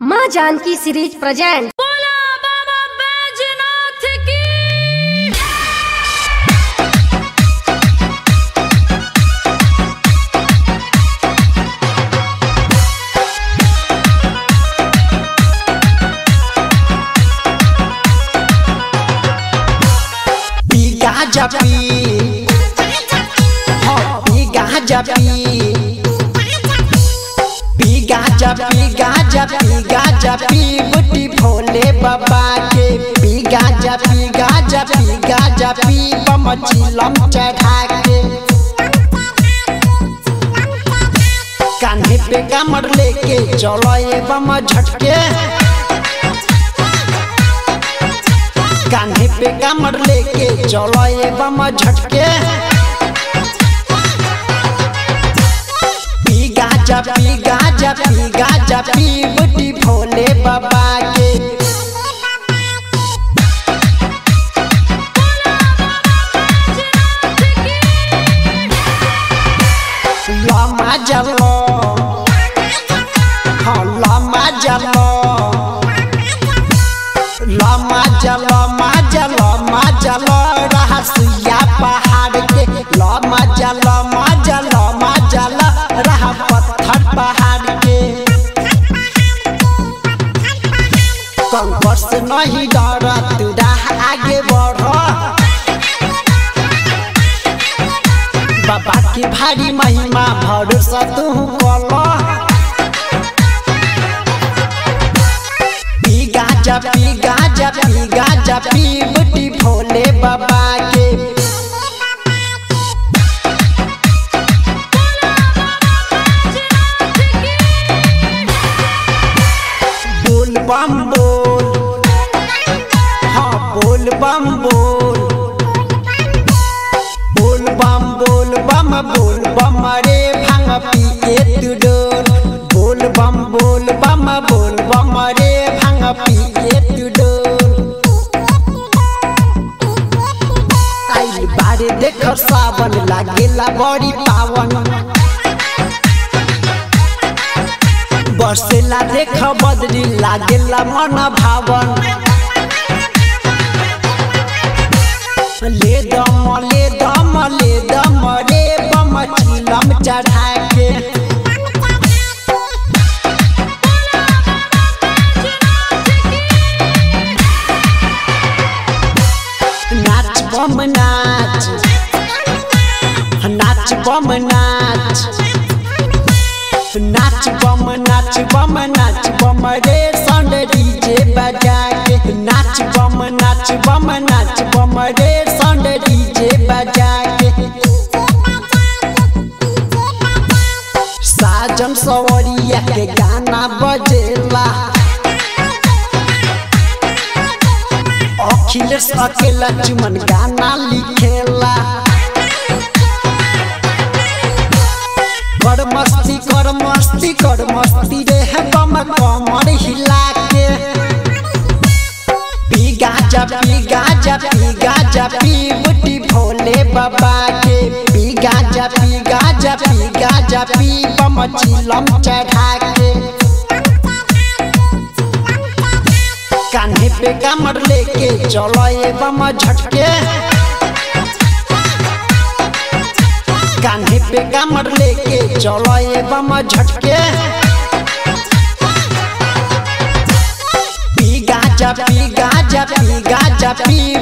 माँ Janaki series present. बोला बाबा बैजनाथ की। पी हाँ पी बाबा के पी गांजा पी गांजा पी गांजा पी बम चिलम चढ़ा के। कान्हे पे कमर लेके चलो ये बम झटके। कान्हे पे कमर लेके चलो ये बम झटके। पी गाजा पी गाजा पी गाजा पी बुटी भोले बाबा जलो हाँ लमा जलो लमा जलो मा जलो मा जलो रहसुया पहाड़ के। लमा जलो मा जलो मा जलो रह पत्थर पहाड़ के। कंकर से नहीं डर तू राह आगे बढ़। की भारी महिमा, भरोसा तू कल। पी गाजा गाजा पी गाजा बुटी भोले बाबा के बोल बम भाँग पी के तू डोल आइल बारे देख सावन लागेला बड़ी पावन बरसेला देख बदली लागेला मन भावन ले दम ले दम ले दम बम नाच नाच बम नाच नाच बम नाच बम नाच बम रे साउंड डीजे बजा के नाच बम नाच बम नाच बम रे साउंड डीजे बजा के साजन सवरिया के गाना बजेला अखिलेश अकेला चुमन गाना लिखेला कर मस्ती कर मस्ती कर मस्ती रे है बम कमर हिला के पी गाजा पी गाजा पी गाजा पी बुटी भोले बाबा के पी गाजा पी गाजा पी गाजा पी बम चिलम चढ़ा के कान्हे पे कमर लेके चलो ये बम झटके। कान्हे पे कमर लेके चलो ये बम झटके। पी गाजा पी गाजा पी गाजा, पी